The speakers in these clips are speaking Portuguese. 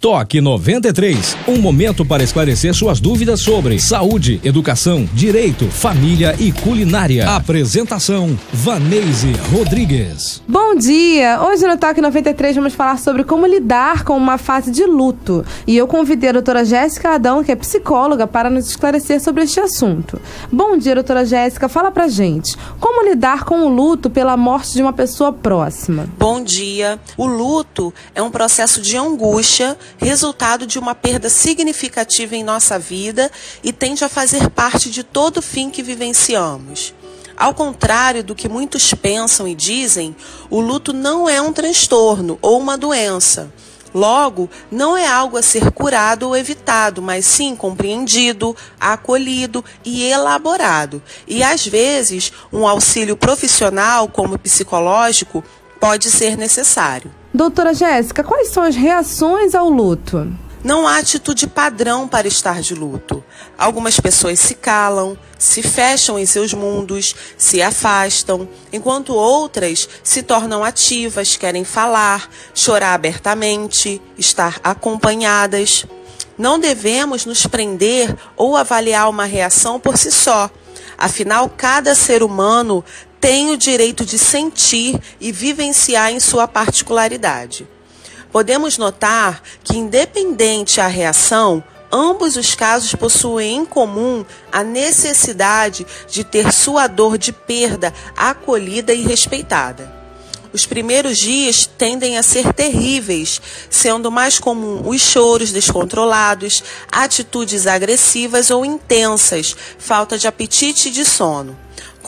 Toque 93, um momento para esclarecer suas dúvidas sobre saúde, educação, direito, família e culinária. Apresentação: Vaneise Rodrigues. Bom dia! Hoje no Toque 93 vamos falar sobre como lidar com uma fase de luto. E eu convidei a doutora Jéssica Adão, que é psicóloga, para nos esclarecer sobre este assunto. Bom dia, doutora Jéssica. Fala pra gente. Como lidar com o luto pela morte de uma pessoa próxima? Bom dia. O luto é um processo de angústia resultado de uma perda significativa em nossa vida e tende a fazer parte de todo fim que vivenciamos. Ao contrário do que muitos pensam e dizem, o luto não é um transtorno ou uma doença. Logo, não é algo a ser curado ou evitado, mas sim compreendido, acolhido e elaborado. E às vezes, um auxílio profissional, como psicológico, pode ser necessário. Doutora Jéssica, quais são as reações ao luto? Não há atitude padrão para estar de luto. Algumas pessoas se calam, se fecham em seus mundos, se afastam, enquanto outras se tornam ativas, querem falar, chorar abertamente, estar acompanhadas. Não devemos nos prender ou avaliar uma reação por si só. Afinal, cada ser humano tem o direito de sentir e vivenciar em sua particularidade. Podemos notar que, independente a reação, ambos os casos possuem em comum a necessidade de ter sua dor de perda acolhida e respeitada. Os primeiros dias tendem a ser terríveis, sendo mais comum os choros descontrolados, atitudes agressivas ou intensas, falta de apetite e de sono.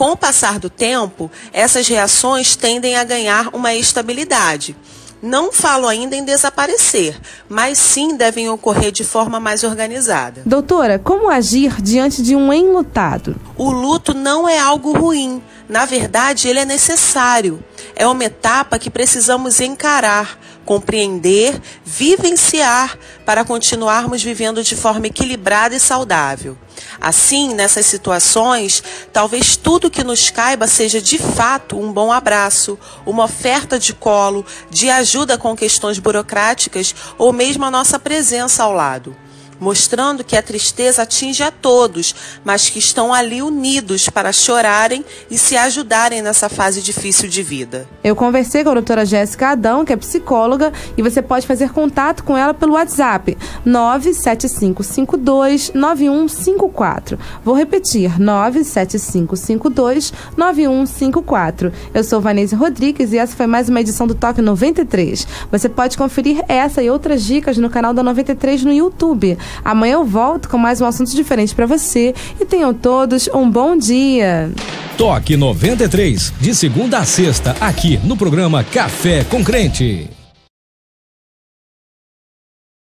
Com o passar do tempo, essas reações tendem a ganhar uma estabilidade. Não falo ainda em desaparecer, mas sim devem ocorrer de forma mais organizada. Doutora, como agir diante de um enlutado? O luto não é algo ruim. Na verdade, ele é necessário. É uma etapa que precisamos encarar, compreender, vivenciar para continuarmos vivendo de forma equilibrada e saudável. Assim, nessas situações, talvez tudo que nos caiba seja de fato um bom abraço, uma oferta de colo, de ajuda com questões burocráticas ou mesmo a nossa presença ao lado mostrando que a tristeza atinge a todos, mas que estão ali unidos para chorarem e se ajudarem nessa fase difícil de vida. Eu conversei com a doutora Jéssica Adão, que é psicóloga, e você pode fazer contato com ela pelo WhatsApp 975529154. Vou repetir, 975529154. Eu sou Vanessa Rodrigues e essa foi mais uma edição do Toque 93. Você pode conferir essa e outras dicas no canal da 93 no YouTube. Amanhã eu volto com mais um assunto diferente para você e tenham todos um bom dia. Toque 93, de segunda a sexta, aqui no programa Café com Crente.